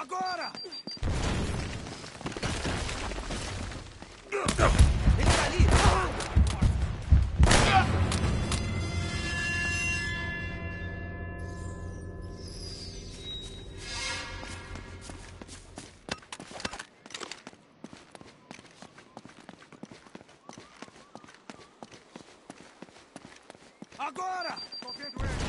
Agora! Ele tá ali! Agora! Tô vendo ele!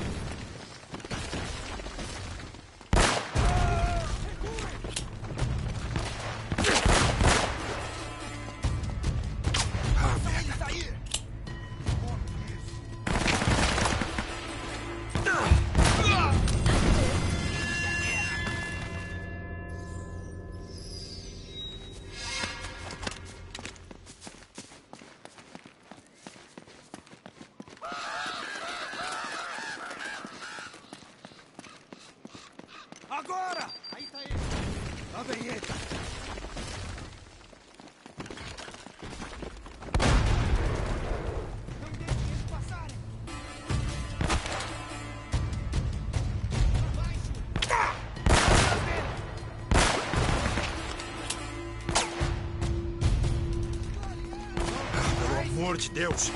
De Deus!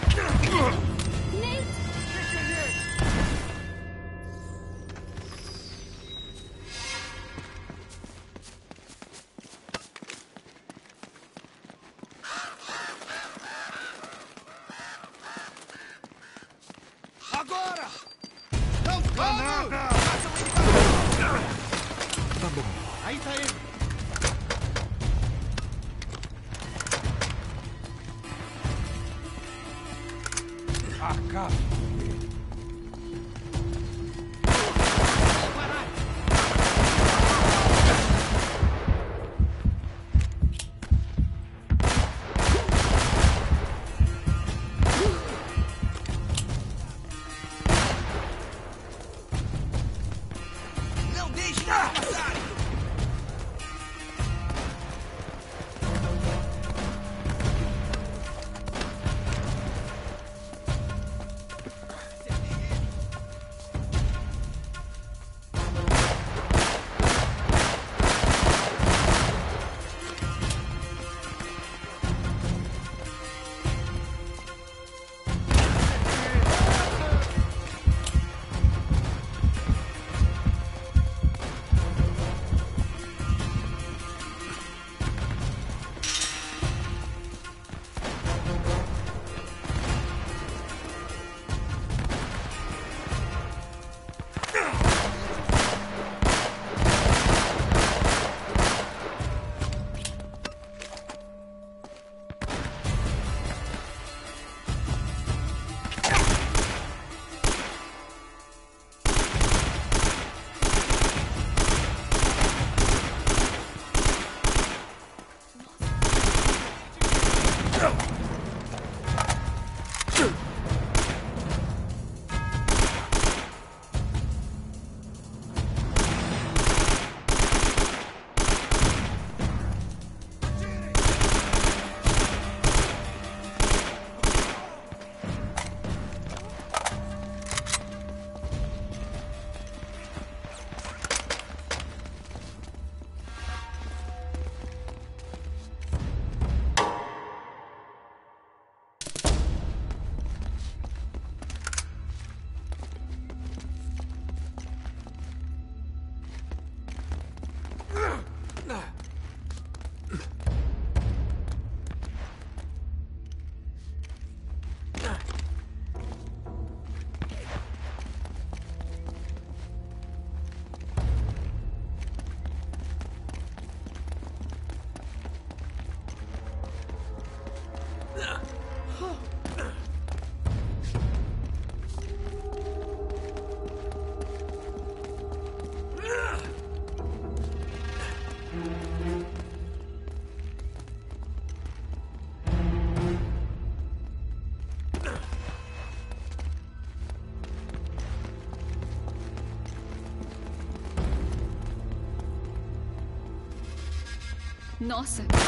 Nossa!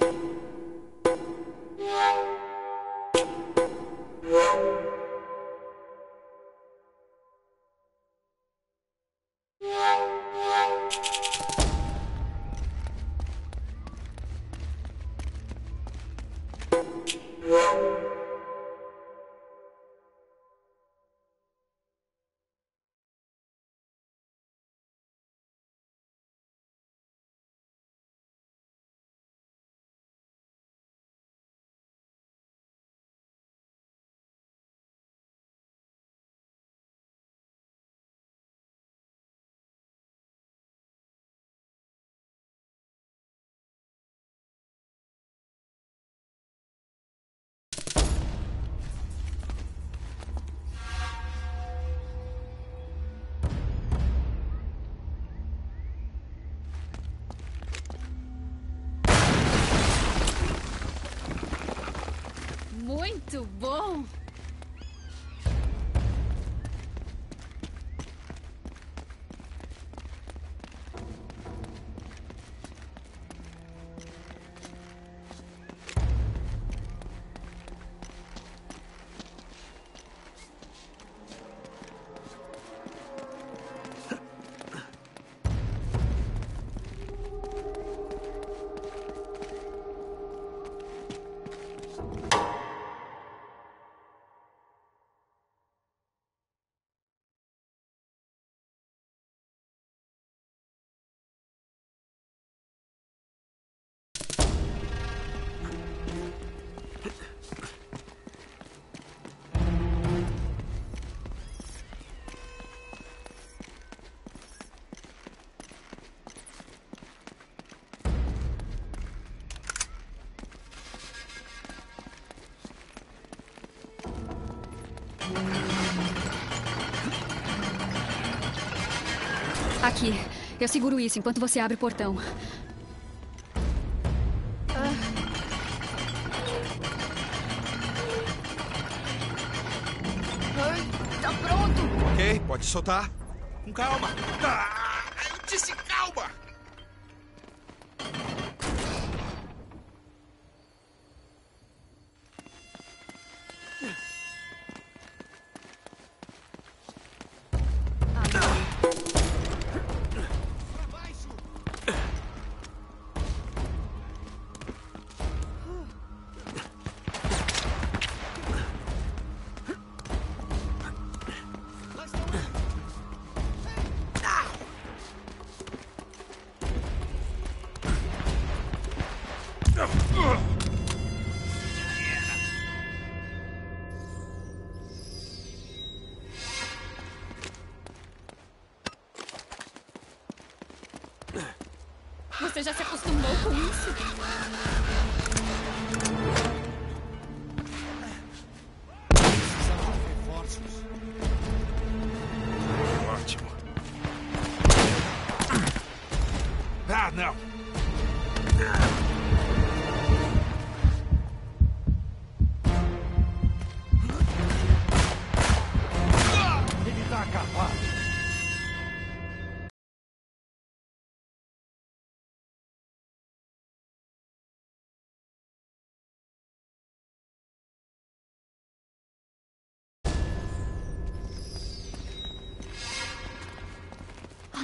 you. Muito bom! Aqui. Eu seguro isso enquanto você abre o portão. Ah. Ai, tá pronto! Ok, pode soltar. Com calma. Ah!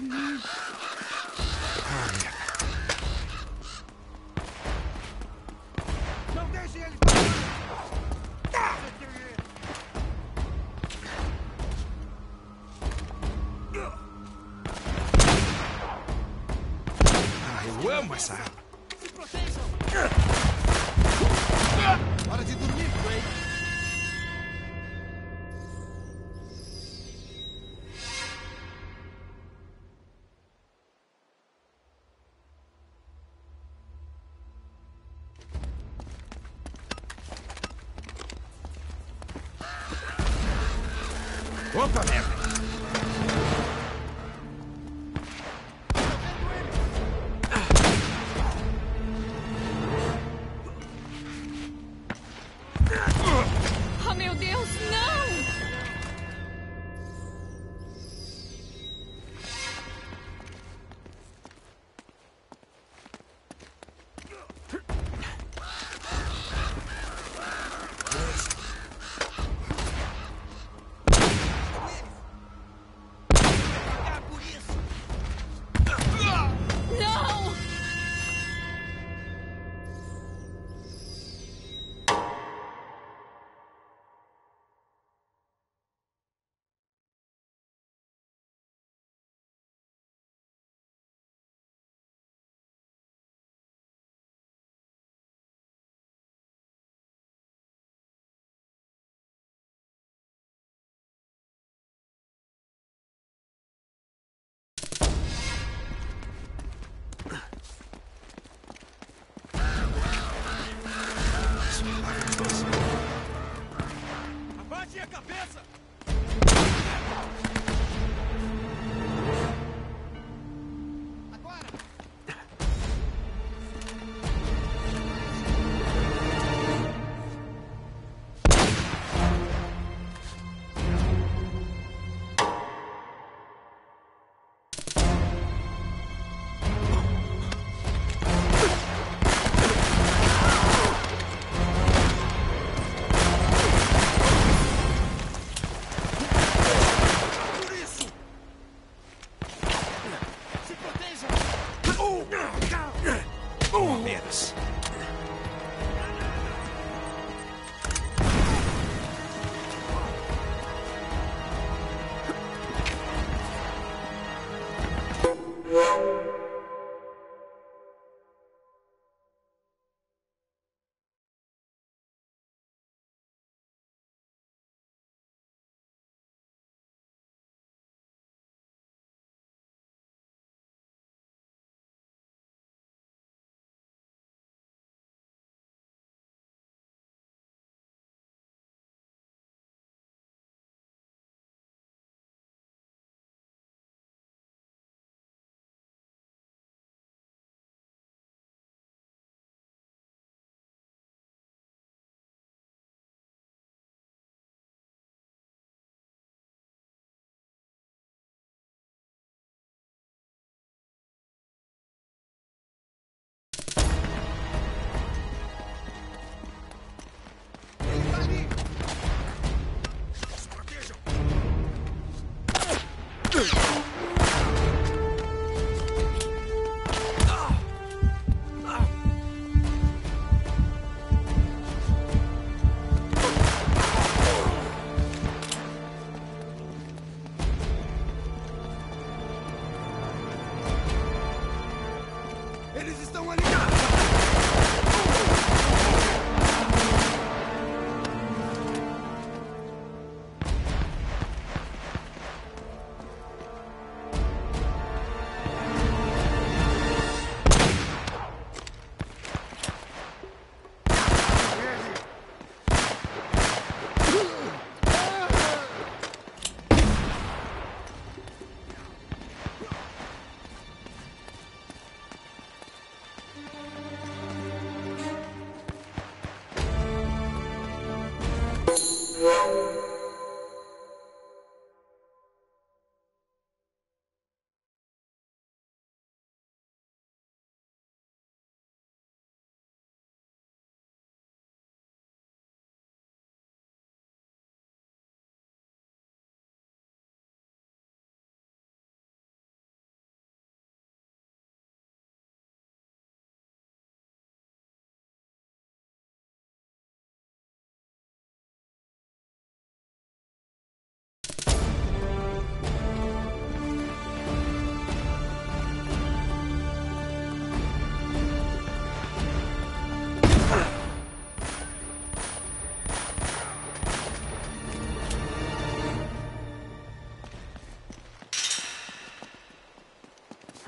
Mm-hmm. Opa, merda!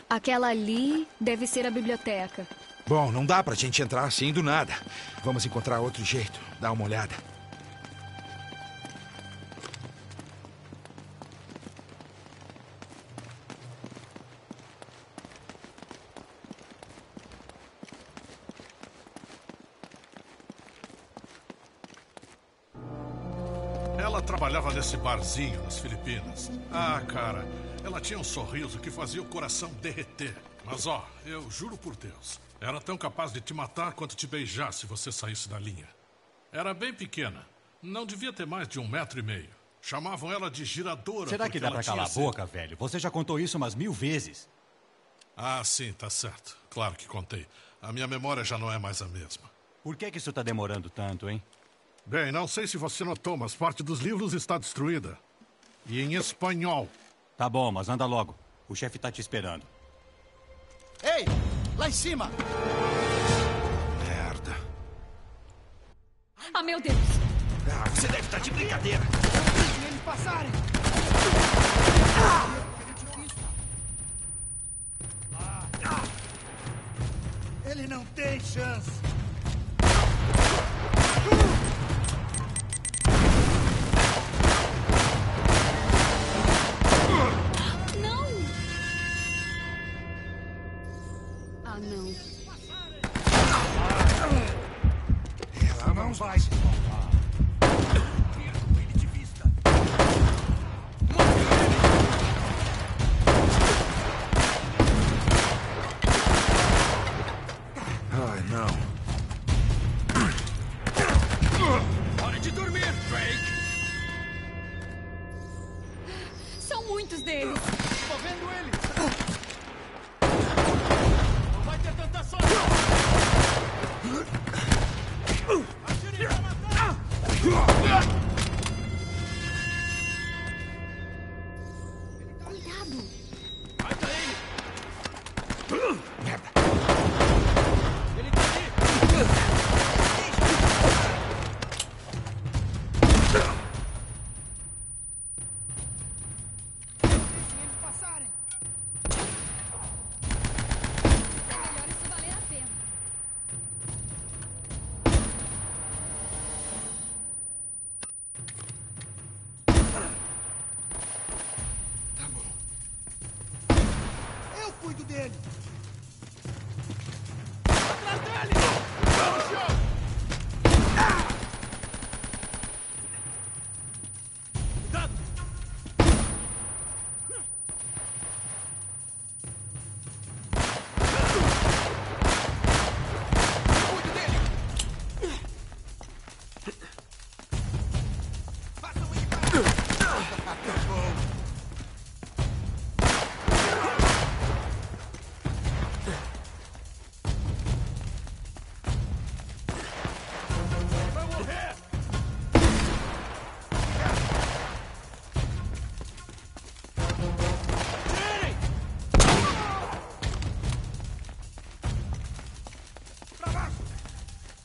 Aquela ali deve ser a biblioteca. Bom, não dá pra gente entrar assim do nada. Vamos encontrar outro jeito. Dá uma olhada. Ela trabalhava nesse barzinho nas Filipinas. Ah, cara, ela tinha um sorriso que fazia o coração derreter. Mas ó, eu juro por Deus, era tão capaz de te matar quanto te beijar se você saísse da linha. Era bem pequena, não devia ter mais de um metro e meio. Chamavam ela de giradora. Será que dá pra calar a boca, velho? Você já contou isso umas mil vezes. Ah, sim, tá certo. Claro que contei. A minha memória já não é mais a mesma. Por que, que isso tá demorando tanto, hein? Bem, não sei se você notou, mas parte dos livros está destruída. E em espanhol. Tá bom, mas anda logo. O chefe tá te esperando. Ei! Lá em cima! Merda. Ah, meu Deus! Ah, você deve estar de brincadeira. Se eles passarem! Ele não tem chance!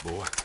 Boa.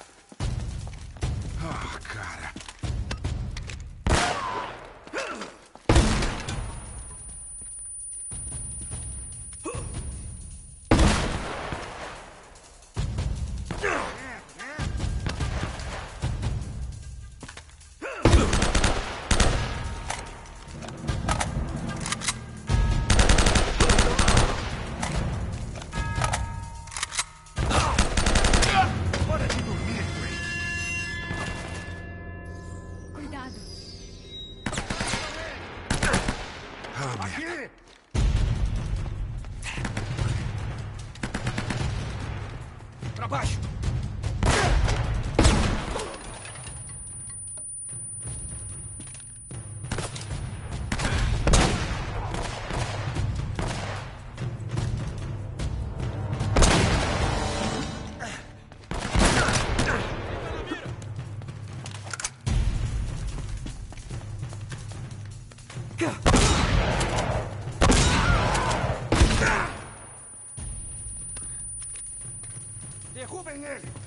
Derrubem ele!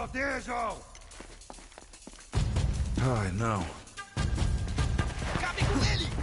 Se protejam! Ai, não. Acabem com ele!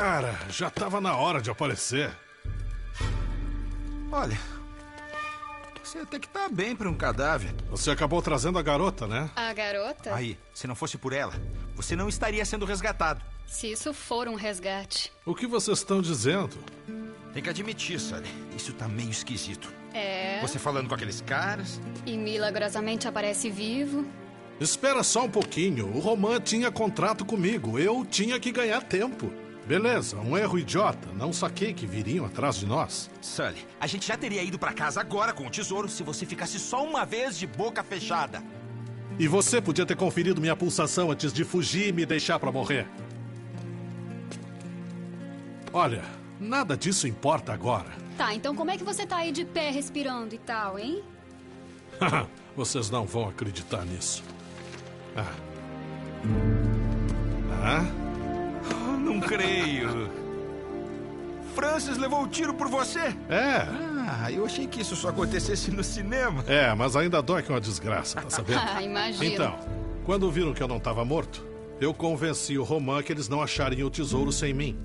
Cara, já tava na hora de aparecer. Olha, você até que tá bem pra um cadáver. Você acabou trazendo a garota, né? A garota? Aí, se não fosse por ela, você não estaria sendo resgatado. Se isso for um resgate. O que vocês estão dizendo? Tem que admitir, Sully. Isso tá meio esquisito. É. Você falando com aqueles caras. E milagrosamente aparece vivo. Espera só um pouquinho. O Roman tinha contrato comigo. Eu tinha que ganhar tempo. Beleza, um erro idiota. Não saquei que viriam atrás de nós. Sully, a gente já teria ido pra casa agora com o tesouro se você ficasse só uma vez de boca fechada. E você podia ter conferido minha pulsação antes de fugir e me deixar pra morrer. Olha, nada disso importa agora. Tá, então como é que você tá aí de pé respirando e tal, hein? Vocês não vão acreditar nisso. Ah. Ah? Não creio. Francis levou o tiro por você? É, Ah, eu achei que isso só acontecesse no cinema. é, mas ainda dói que é uma desgraça, tá sabendo? Ah, imagino. Então, quando viram que eu não estava morto, eu convenci o Roman que eles não acharem o tesouro sem mim.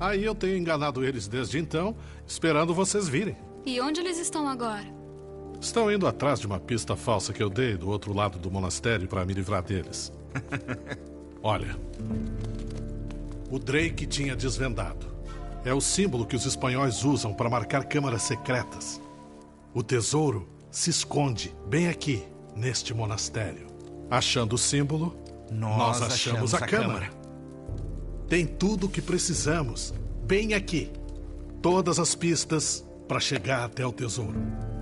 Aí eu tenho enganado eles desde então, esperando vocês virem. E onde eles estão agora? Estão indo atrás de uma pista falsa que eu dei do outro lado do monastério para me livrar deles. Olha, o Drake tinha desvendado. É o símbolo que os espanhóis usam para marcar câmaras secretas. O tesouro se esconde bem aqui, neste monastério. Achando o símbolo, nós, achamos, a, câmara. Tem tudo o que precisamos, bem aqui. Todas as pistas para chegar até o tesouro.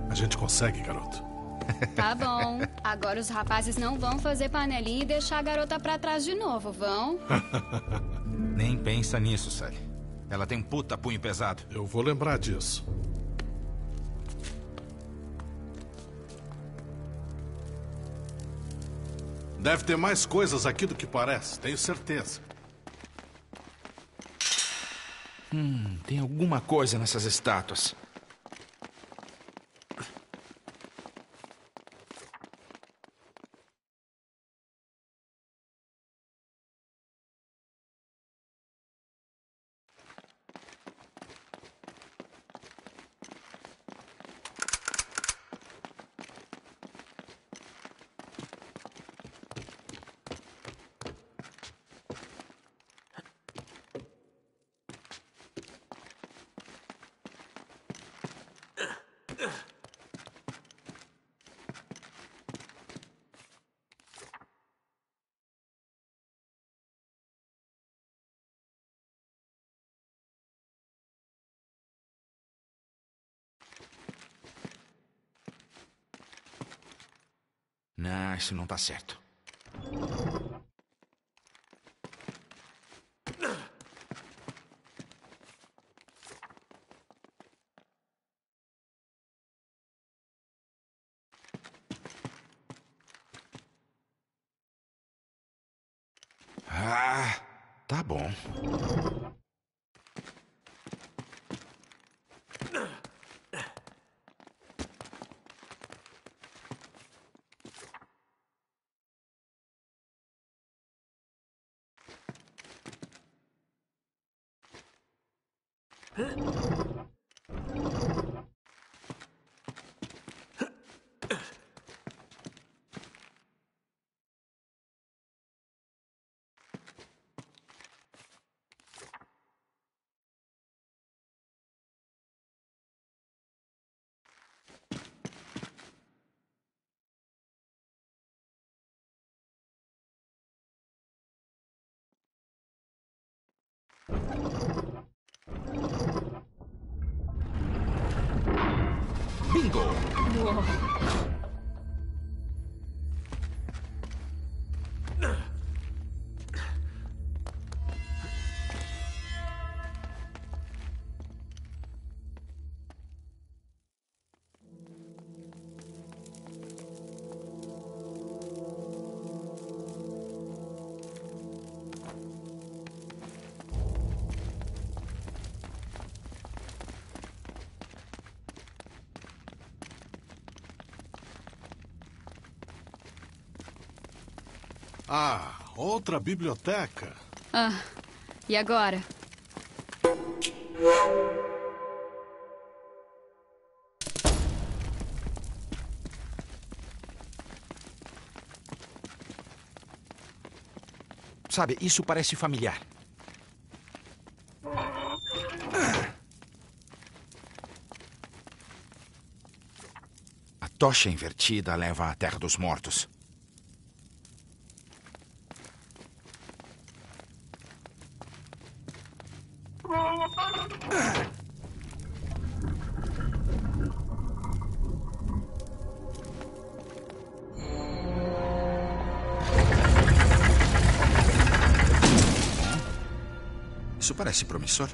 A gente consegue, garoto. Tá bom. Agora os rapazes não vão fazer panelinha e deixar a garota pra trás de novo, vão? Nem pensa nisso, Sally. Ela tem um puta punho pesado. Eu vou lembrar disso. Deve ter mais coisas aqui do que parece, tenho certeza. Tem alguma coisa nessas estátuas. Não, isso não tá certo. Bingo. Whoa. Ah, outra biblioteca. Ah, e agora? Sabe, isso parece familiar. A tocha invertida leva à Terra dos Mortos. Isso parece promissor.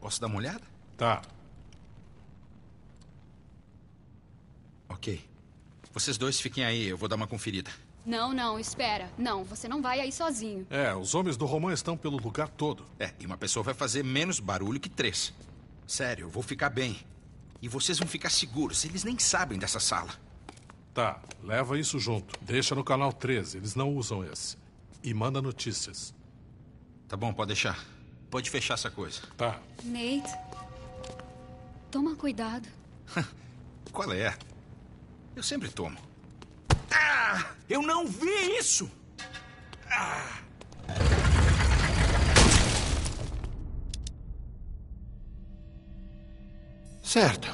Posso dar uma olhada? Tá. Ok. Vocês dois fiquem aí, eu vou dar uma conferida. Não, não, espera. Não, você não vai aí sozinho. É, os homens do Romã estão pelo lugar todo. É, e uma pessoa vai fazer menos barulho que três. Sério, eu vou ficar bem. E vocês vão ficar seguros, eles nem sabem dessa sala. Tá, leva isso junto. Deixa no canal 13, eles não usam esse. E manda notícias. Tá bom, pode deixar. Pode fechar essa coisa. Tá. Nate, toma cuidado. Qual é? Eu sempre tomo. Ah! Eu não vi isso! Ah! Certo.